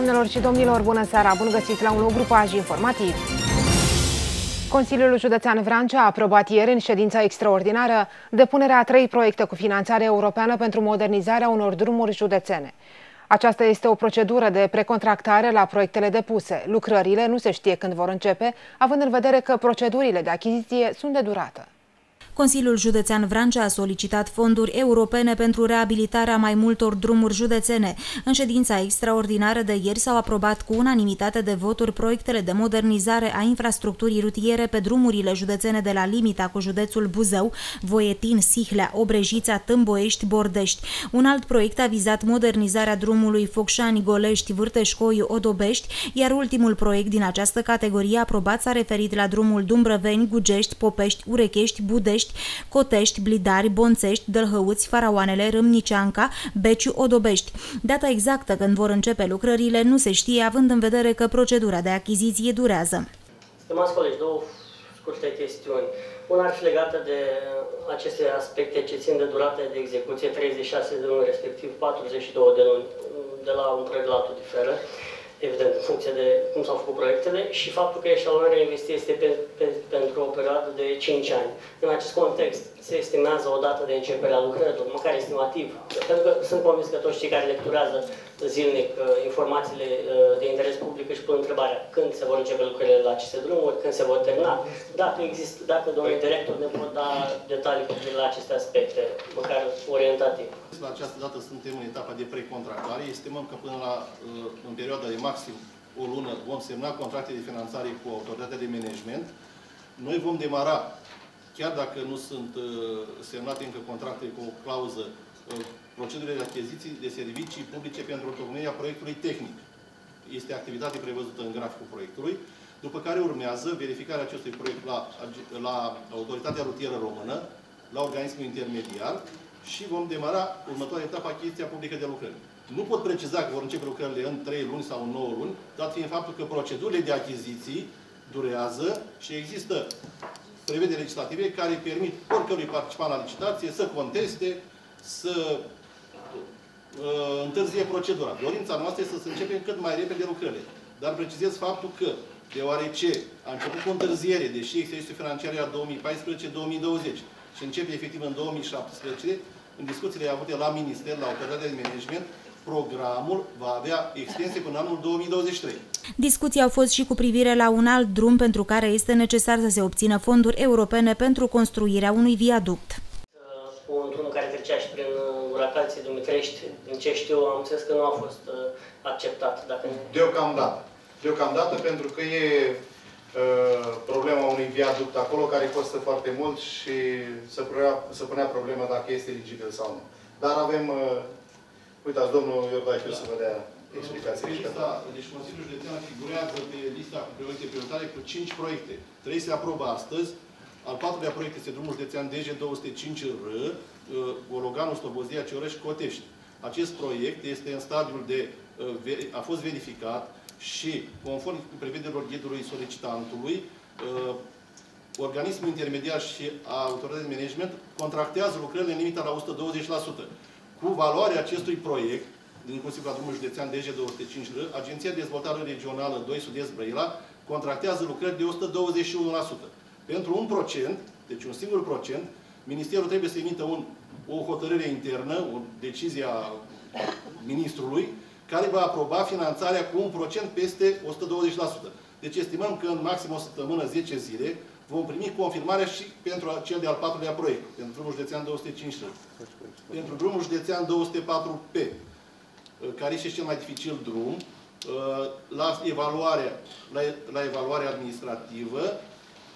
Doamnelor și domnilor, bună seara! Bun găsiți la un nou grupaj informativ. Consiliul Județean Vrancea a aprobat ieri în ședința extraordinară depunerea a trei proiecte cu finanțare europeană pentru modernizarea unor drumuri județene. Aceasta este o procedură de precontractare la proiectele depuse. Lucrările nu se știe când vor începe, având în vedere că procedurile de achiziție sunt de durată. Consiliul Județean Vrancea a solicitat fonduri europene pentru reabilitarea mai multor drumuri județene. În ședința extraordinară de ieri s-au aprobat cu unanimitate de voturi proiectele de modernizare a infrastructurii rutiere pe drumurile județene de la limita cu județul Buzău, Voietin, Sihlea, Obrejița, Tâmboiești, Bordești. Un alt proiect a vizat modernizarea drumului Focșani, Golești, Vârteșcoiu, Odobești, iar ultimul proiect din această categorie aprobat s-a referit la drumul Dumbrăveni, Gugești, Popești, Urechești, Budești, Cotești, Blidari, Bonțești, Dălhăuți, Faraoanele, Râmniceanca, Beciu, Odobești. Data exactă când vor începe lucrările nu se știe, având în vedere că procedura de achiziție durează. Stimați colegi, două scurte chestiuni. Una ar fi legată de aceste aspecte ce țin de durată de execuție, 36 de luni, respectiv 42 de luni, de la un proiect la altul diferă evident, în funcție de cum s-au făcut proiectele și faptul că eșalonarea investiției este pe, pe, pentru o perioadă de 5 ani. În acest context, se estimează o dată de începere a lucrărilor, măcar estimativ, pentru că sunt convins că toți cei care lecturează zilnic uh, informațiile uh, de interes public își pun întrebarea când se vor începe lucrările la aceste drumuri, când se vor termina. Dacă există, dacă domnul director ne pot da detalii cu privire la aceste aspecte, măcar orientativ. La această dată suntem în etapa de precontractare. Estimăm că până la, uh, în perioada de maxim o lună vom semna contracte de finanțare cu autoritatea de management. Noi vom demara, chiar dacă nu sunt semnate încă contracte cu o clauză procedurile de achiziții de servicii publice pentru întocmirea proiectului tehnic. Este activitate prevăzută în graficul proiectului, după care urmează verificarea acestui proiect la, la Autoritatea Rutieră Română, la organismul intermediar și vom demara următoarea etapă achiziția publică de lucrări. Nu pot preciza că vor începe lucrările în 3 luni sau în 9 luni, dat fiind faptul că procedurile de achiziții durează și există prevederi legislative care permit oricărui participant la licitație să conteste, să uh, întârzie procedura. Dorința noastră este să începem cât mai repede lucrările. Dar precizez faptul că, deoarece a început cu întârziere, deși există financiarea 2014-2020 și începe efectiv în 2017, în discuțiile avute la Minister, la Autoritatea de Management, programul va avea extensie până anul 2023. Discuții au fost și cu privire la un alt drum pentru care este necesar să se obțină fonduri europene pentru construirea unui viaduct. Uh, un drum care trecea și prin Uracalții Dumitrești, din ce știu, am înțeles că nu a fost uh, acceptat. Dacă... Deocamdată. Deocamdată pentru că e uh, problema unui viaduct acolo care costă foarte mult și se punea, se punea problema dacă este eligibil sau nu. Dar avem, uh, uitați, domnul Iordache da. să vă dea explicații. Lista, deci Consiliul Județean figurează pe lista cu proiecte prioritare cu 5 proiecte. 3 se aprobă astăzi, al patrulea proiect este drumul județean DG 205R, Gologanul, Slobozia, Ciorăș, Cotești. Acest proiect este în stadiul de, uh, a fost verificat și, conform prevederilor ghidului solicitantului, uh, organismul intermediar și autoritatea de management contractează lucrările în limita la 120%. Cu valoarea acestui proiect, inclusiv la drumul județean DG 205R, Agenția de Dezvoltare Regională 2 Sud-Est Brăila contractează lucrări de 121%. Pentru un procent, deci un singur procent, Ministerul trebuie să emită un o hotărâre internă, o decizie a ministrului, care va aproba finanțarea cu un procent peste 120%. Deci estimăm că în maxim o săptămână, 10 zile, vom primi confirmarea și pentru cel de-al patrulea proiect, pentru drumul județean 205. Pentru drumul județean 204P, care este cel mai dificil drum, la evaluarea, la, la evaluarea administrativă,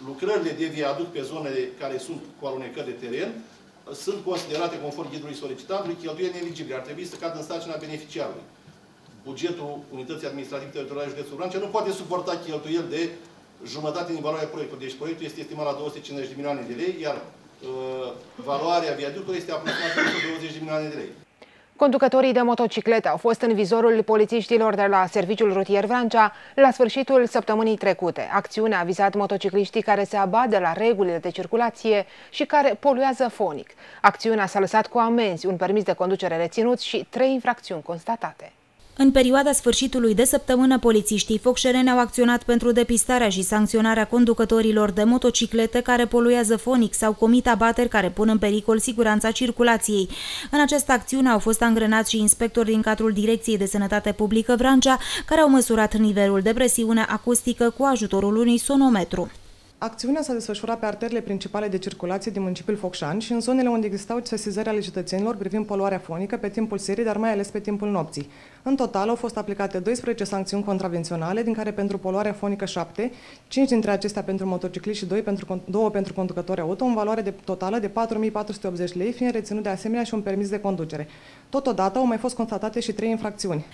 lucrările de viaduc pe zonele care sunt cu alunecări de teren sunt considerate, conform ghidului solicitantului, cheltuieli eligibile. Ar trebui să cadă în sarcina beneficiarului. Bugetul Unității Administrative Teritoriale Județul Vrancea nu poate suporta cheltuieli de jumătate din valoarea proiectului. Deci proiectul este estimat la 250 de milioane de lei, iar uh, valoarea viaductului este aproximativ 120 de milioane de lei. Conducătorii de motociclete au fost în vizorul polițiștilor de la Serviciul Rutier Vrancea la sfârșitul săptămânii trecute. Acțiunea a vizat motocicliștii care se abat de la regulile de circulație și care poluează fonic. Acțiunea s-a lăsat cu amenzi, un permis de conducere reținut și trei infracțiuni constatate. În perioada sfârșitului de săptămână, polițiștii focșereni au acționat pentru depistarea și sancționarea conducătorilor de motociclete care poluează fonic sau comit abateri care pun în pericol siguranța circulației. În această acțiune au fost angrenați și inspectori din cadrul Direcției de Sănătate Publică Vrancea, care au măsurat nivelul de presiune acustică cu ajutorul unui sonometru. Acțiunea s-a desfășurat pe arterele principale de circulație din municipiul Focșani și în zonele unde existau sesizări ale cetățenilor privind poluarea fonică pe timpul serii, dar mai ales pe timpul nopții. În total au fost aplicate 12 sancțiuni contravenționale, din care pentru poluarea fonică 7, 5 dintre acestea pentru motocicliști și 2 pentru, 2 pentru conducători auto, în valoare de totală de 4.480 lei, fiind reținut de asemenea și un permis de conducere. Totodată au mai fost constatate și trei infracțiuni.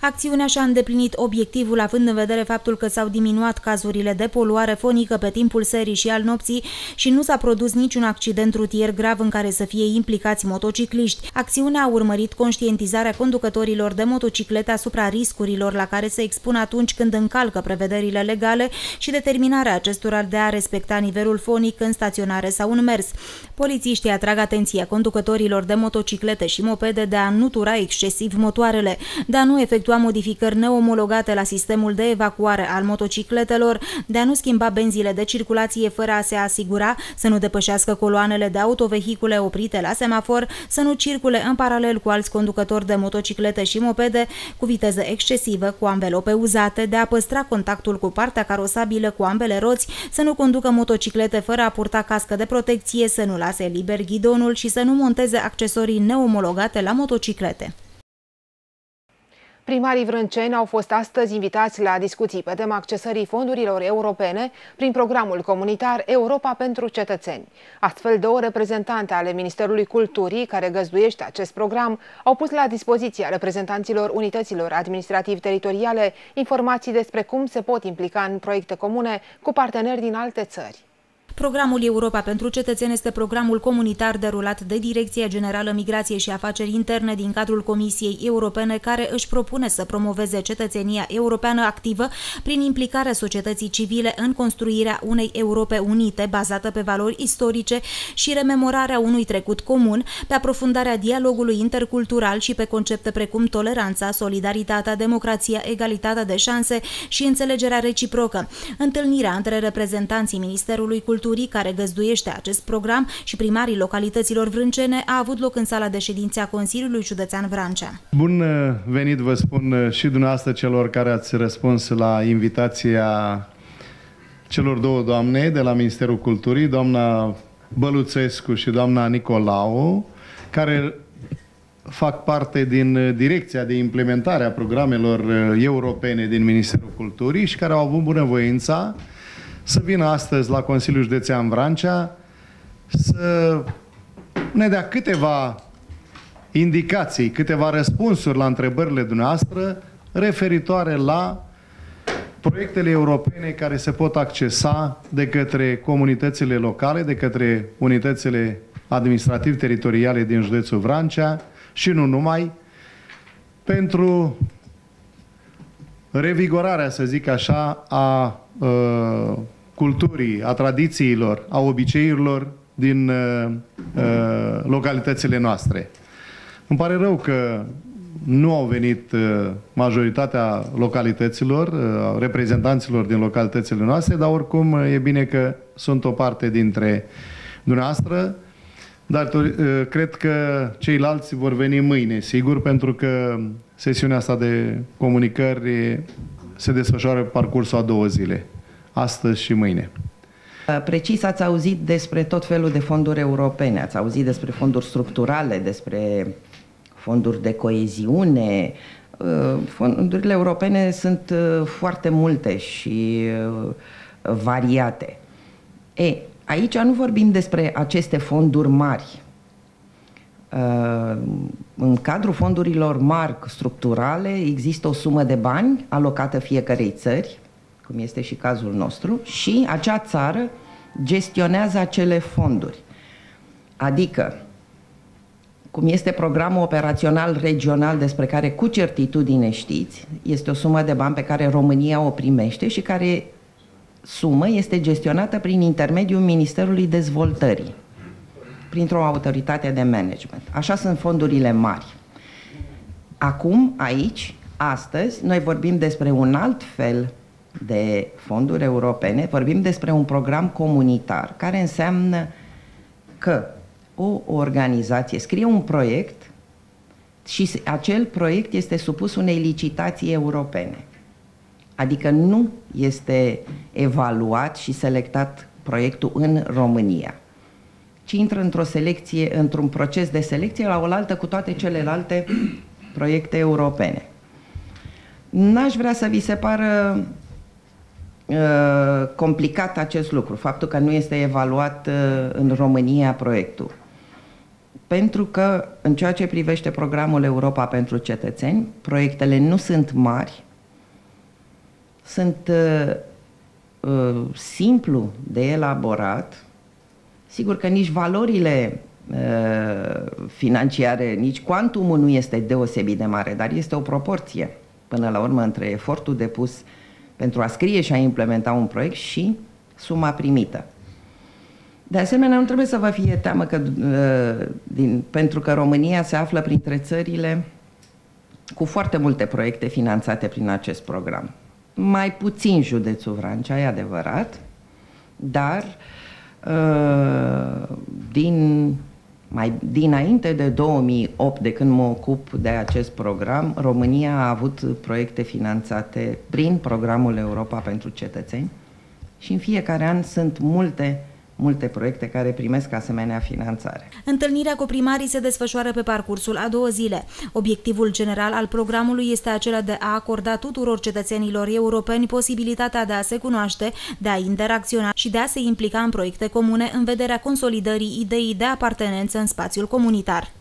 Acțiunea și-a îndeplinit obiectivul, având în vedere faptul că s-au diminuat cazurile de poluare fonică pe timpul serii și al nopții și nu s-a produs niciun accident rutier grav în care să fie implicați motocicliști. Acțiunea a urmărit conștientizarea conducătorilor de motociclete asupra riscurilor la care se expun atunci când încalcă prevederile legale și determinarea acestora de a respecta nivelul fonic în staționare sau în mers. Polițiștii atrag atenția conducătorilor de motociclete și mopede de a a nu tura excesiv motoarele, de a nu efectua modificări neomologate la sistemul de evacuare al motocicletelor, de a nu schimba benzile de circulație fără a se asigura să nu depășească coloanele de autovehicule oprite la semafor, să nu circule în paralel cu alți conducători de motociclete și mopede cu viteză excesivă, cu anvelope uzate, de a păstra contactul cu partea carosabilă cu ambele roți, să nu conducă motociclete fără a purta cască de protecție, să nu lase liber ghidonul și să nu monteze accesorii neomologate la motociclete motociclete. Primarii vrânceni au fost astăzi invitați la discuții pe tema accesării fondurilor europene prin programul comunitar Europa pentru cetățeni. Astfel, două reprezentante ale Ministerului Culturii, care găzduiește acest program, au pus la dispoziția reprezentanților unităților administrativ-teritoriale informații despre cum se pot implica în proiecte comune cu parteneri din alte țări. Programul Europa pentru cetățeni este programul comunitar derulat de Direcția Generală Migrație și Afaceri Interne din cadrul Comisiei Europene care își propune să promoveze cetățenia europeană activă prin implicarea societății civile în construirea unei Europe unite bazată pe valori istorice și rememorarea unui trecut comun, pe aprofundarea dialogului intercultural și pe concepte precum toleranța, solidaritatea, democrația, egalitatea de șanse și înțelegerea reciprocă. Întâlnirea între reprezentanții Ministerului Culturii Culturii, care găzduiește acest program, și primarii localităților vrâncene, a avut loc în sala de ședințe a Consiliului Județean Vrancea. Bun venit, vă spun și dumneavoastră celor care ați răspuns la invitația celor două doamne de la Ministerul Culturii, doamna Băluțescu și doamna Nicolau, care fac parte din direcția de implementare a programelor europene din Ministerul Culturii și care au avut bunăvoința să vină astăzi la Consiliul Județean Vrancea să ne dea câteva indicații, câteva răspunsuri la întrebările dumneavoastră referitoare la proiectele europene care se pot accesa de către comunitățile locale, de către unitățile administrativ-teritoriale din județul Vrancea și nu numai, pentru revigorarea, să zic așa, a uh, culturii, a tradițiilor, a obiceiurilor din uh, uh, localitățile noastre. Îmi pare rău că nu au venit uh, majoritatea localităților, uh, reprezentanților din localitățile noastre, dar oricum uh, e bine că sunt o parte dintre dumneavoastră, dar uh, cred că ceilalți vor veni mâine, sigur, pentru că sesiunea asta de comunicări se desfășoară pe parcursul a două zile astăzi și mâine. Precis ați auzit despre tot felul de fonduri europene, ați auzit despre fonduri structurale, despre fonduri de coeziune. Uh, fondurile europene sunt uh, foarte multe și uh, variate. E, aici nu vorbim despre aceste fonduri mari. În cadrul fondurilor mari structurale există o sumă de bani alocată fiecarei țări cum este și cazul nostru, și acea țară gestionează acele fonduri. Adică, cum este programul operațional regional despre care cu certitudine știți, este o sumă de bani pe care România o primește și care sumă este gestionată prin intermediul Ministerului Dezvoltării, printr-o autoritate de management. Așa sunt fondurile mari. Acum, aici, Astăzi noi vorbim despre un alt fel de fonduri europene, vorbim despre un program comunitar care înseamnă că o organizație scrie un proiect și acel proiect este supus unei licitații europene. Adică nu este evaluat și selectat proiectul în România, ci intră într-o selecție, într-un proces de selecție la oaltă cu toate celelalte proiecte europene. N-aș vrea să vi se pară uh, complicat acest lucru, faptul că nu este evaluat uh, în România proiectul. Pentru că, în ceea ce privește programul Europa pentru cetățeni, proiectele nu sunt mari, sunt uh, uh, simplu de elaborat. Sigur că nici valorile uh, financiare, nici cuantumul nu este deosebit de mare, dar este o proporție, până la urmă, între efortul depus pentru a scrie și a implementa un proiect și suma primită. De asemenea, nu trebuie să vă fie teamă că, uh, din, pentru că România se află printre țările cu foarte multe proiecte finanțate prin acest program. Mai puțin județul Vrancea, e adevărat, dar uh, din, mai dinainte de 2008, de când mă ocup de acest program, România a avut proiecte finanțate prin programul Europa pentru cetățeni și în fiecare an sunt multe multe proiecte care primesc asemenea finanțare. Întâlnirea cu primarii se desfășoară pe parcursul a două zile. Obiectivul general al programului este acela de a acorda tuturor cetățenilor europeni posibilitatea de a se cunoaște, de a interacționa și de a se implica în proiecte comune în vederea consolidării ideii de apartenență în spațiul comunitar.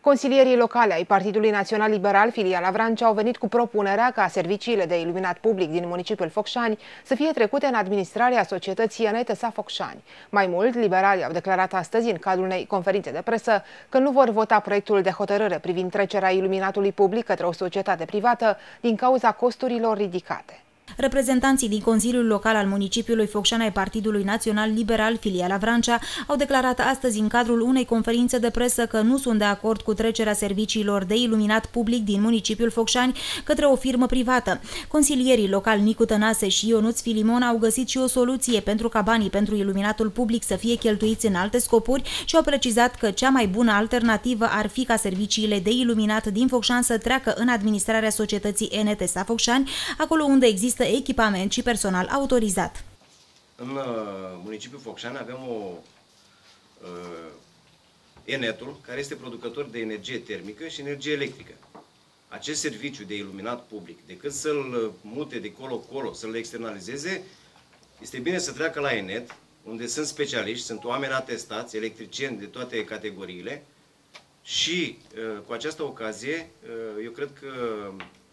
Consilierii locale ai Partidului Național Liberal, filiala Vrancea, au venit cu propunerea ca serviciile de iluminat public din municipiul Focșani să fie trecute în administrarea societății Anetesa Focșani. Mai mult, liberalii au declarat astăzi, în cadrul unei conferințe de presă, că nu vor vota proiectul de hotărâre privind trecerea iluminatului public către o societate privată din cauza costurilor ridicate. Reprezentanții din Consiliul Local al municipiului Focșani ai Partidului Național Liberal, filiala Vrancea, au declarat astăzi în cadrul unei conferințe de presă că nu sunt de acord cu trecerea serviciilor de iluminat public din municipiul Focșani către o firmă privată. Consilierii locali Nicu Tănase și Ionuț Filimon au găsit și o soluție pentru ca banii pentru iluminatul public să fie cheltuiți în alte scopuri și au precizat că cea mai bună alternativă ar fi ca serviciile de iluminat din Focșani să treacă în administrarea societății NTSA Focșani, acolo unde există echipament și personal autorizat. În uh, municipiul Focșani avem o uh, Enetul, care este producător de energie termică și energie electrică. Acest serviciu de iluminat public, decât să-l uh, mute de colo-colo, să-l externalizeze, este bine să treacă la Enet, unde sunt specialiști, sunt oameni atestați, electricieni de toate categoriile și uh, cu această ocazie, uh, eu cred că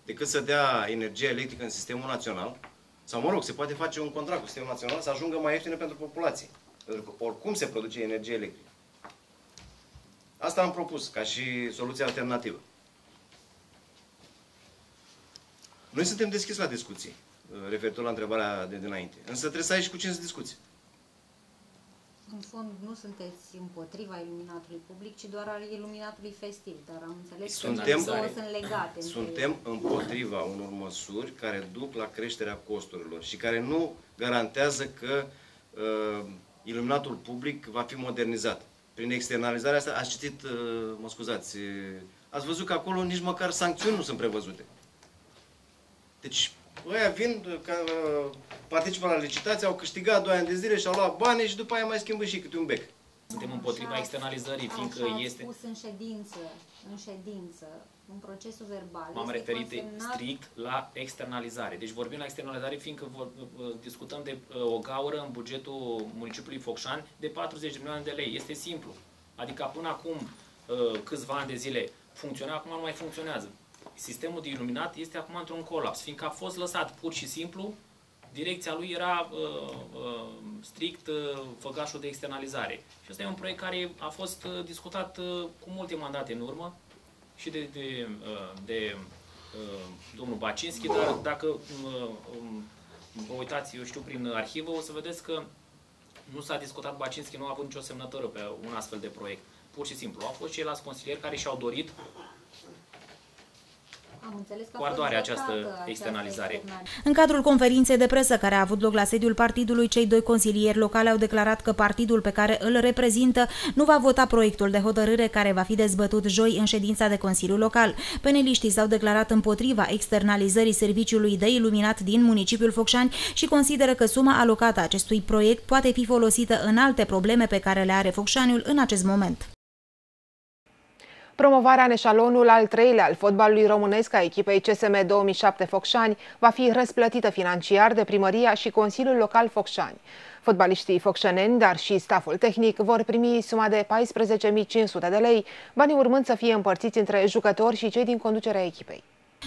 decât să dea energie electrică în sistemul național, sau mă rog, se poate face un contract cu sistemul național să ajungă mai ieftină pentru populație. Pentru că oricum se produce energie electrică. Asta am propus ca și soluție alternativă. Noi suntem deschiși la discuții referitor la întrebarea de dinainte. Însă trebuie să ai și cu cine să discuți în fond nu sunteți împotriva iluminatului public, ci doar al iluminatului festiv, dar am înțeles suntem, că două sunt legate. Suntem împotriva unor măsuri care duc la creșterea costurilor și care nu garantează că uh, iluminatul public va fi modernizat. Prin externalizarea asta, ați citit, uh, mă scuzați, uh, ați văzut că acolo nici măcar sancțiuni nu sunt prevăzute. Deci, ăia vin, ca, participă la licitație, au câștigat 2 ani de zile și au luat bani și după aia mai schimbă și câte un bec. Suntem împotriva externalizării, fiindcă așa este... spus în ședință, în ședință, în procesul verbal. M-am referit consemnat... strict la externalizare. Deci vorbim la externalizare, fiindcă vor, discutăm de o gaură în bugetul municipiului Focșani de 40 de milioane de lei. Este simplu. Adică până acum câțiva ani de zile funcționa, acum nu mai funcționează sistemul de iluminat este acum într-un colaps, fiindcă a fost lăsat pur și simplu, direcția lui era uh, uh, strict uh, făgașul de externalizare. Și ăsta e un proiect care a fost uh, discutat uh, cu multe mandate în urmă și de, de, uh, de uh, domnul Bacinski, dar dacă uh, um, vă uitați, eu știu, prin arhivă, o să vedeți că nu s-a discutat Bacinski, nu a avut nicio semnătură pe un astfel de proiect. Pur și simplu. Au fost ceilalți consilieri care și-au dorit cu ardoare această externalizare. În cadrul conferinței de presă care a avut loc la sediul partidului, cei doi consilieri locale au declarat că partidul pe care îl reprezintă nu va vota proiectul de hotărâre care va fi dezbătut joi în ședința de Consiliu Local. Peneliștii s-au declarat împotriva externalizării serviciului de iluminat din municipiul Focșani și consideră că suma alocată acestui proiect poate fi folosită în alte probleme pe care le are Focșaniul în acest moment. Promovarea în eșalonul al treilea al fotbalului românesc a echipei CSM 2007 Focșani va fi răsplătită financiar de primăria și Consiliul Local Focșani. Fotbaliștii focșaneni, dar și staful tehnic, vor primi suma de 14.500 de lei, banii urmând să fie împărțiți între jucători și cei din conducerea echipei.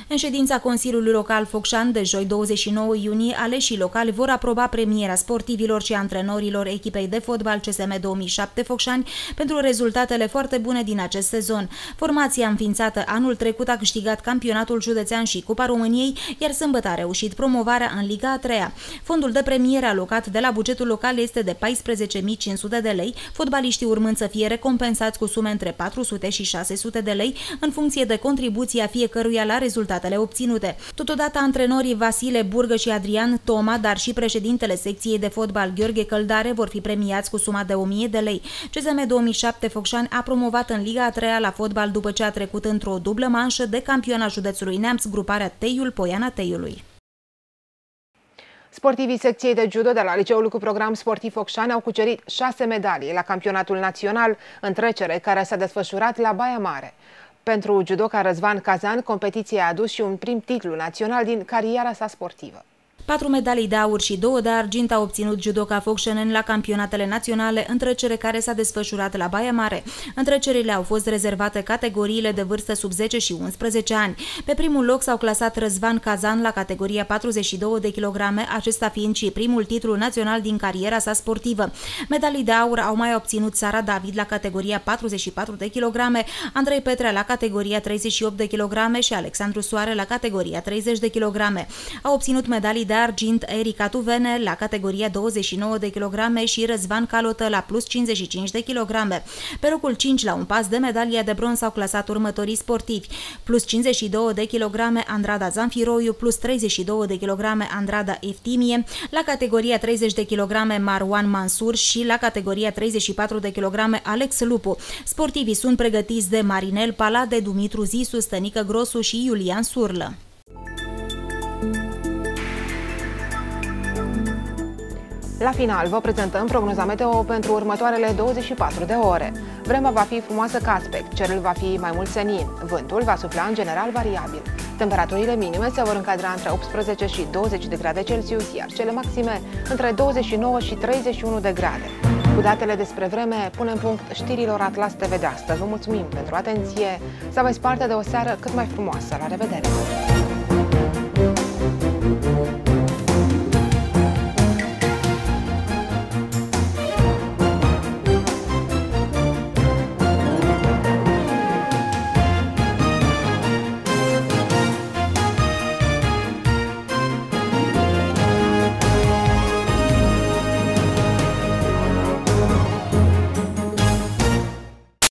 În ședința Consiliului Local Focșan de joi 29 iunie, aleșii locali vor aproba premiera sportivilor și antrenorilor echipei de fotbal CSM 2007 Focșani pentru rezultatele foarte bune din acest sezon. Formația înființată anul trecut a câștigat campionatul județean și Cupa României, iar sâmbătă a reușit promovarea în Liga a treia. Fondul de premiere alocat de la bugetul local este de 14.500 de lei, fotbaliștii urmând să fie recompensați cu sume între 400 și 600 de lei în funcție de contribuția fiecăruia la rezultat rezultatele obținute. Totodată, antrenorii Vasile Burgă și Adrian Toma, dar și președintele secției de fotbal Gheorghe Căldare vor fi premiați cu suma de 1000 de lei. CSM 2007 Focșani a promovat în Liga a treia la fotbal după ce a trecut într-o dublă manșă de campiona județului Neamț, gruparea Teiul Poiana Teiului. Sportivii secției de judo de la Liceul cu program sportiv Focșani au cucerit șase medalii la campionatul național în trecere care s-a desfășurat la Baia Mare. Pentru judoca Răzvan Kazan, competiția a adus și un prim titlu național din cariera sa sportivă. Patru medalii de aur și două de argint a obținut judoca Focșenen la campionatele naționale, întrecere care s-a desfășurat la Baia Mare. Întrecerile au fost rezervate categoriile de vârstă sub 10 și 11 ani. Pe primul loc s-au clasat Răzvan Kazan la categoria 42 de kilograme, acesta fiind și primul titlu național din cariera sa sportivă. Medalii de aur au mai obținut Sara David la categoria 44 de kilograme, Andrei Petrea la categoria 38 de kilograme și Alexandru Soare la categoria 30 de kilograme. Au obținut medalii de argint Erika Tuvene la categoria 29 de kg și Răzvan Calotă la plus 55 de kg. Pe locul 5 la un pas de medalia de bronz au clasat următorii sportivi. Plus 52 de kg Andrada Zanfiroiu, plus 32 de kg Andrada Eftimie, la categoria 30 de kg Marwan Mansur și la categoria 34 de kg Alex Lupu. Sportivii sunt pregătiți de Marinel Palade, Dumitru Zisu, Stănică Grosu și Iulian Surlă. La final vă prezentăm prognoza meteo pentru următoarele 24 de ore. Vremea va fi frumoasă ca aspect, cerul va fi mai mult senin, vântul va sufla în general variabil. Temperaturile minime se vor încadra între 18 și 20 de grade Celsius, iar cele maxime între 29 și 31 de grade. Cu datele despre vreme, punem punct știrilor Atlas TV de astăzi. Vă mulțumim pentru atenție, să aveți parte de o seară cât mai frumoasă. La revedere!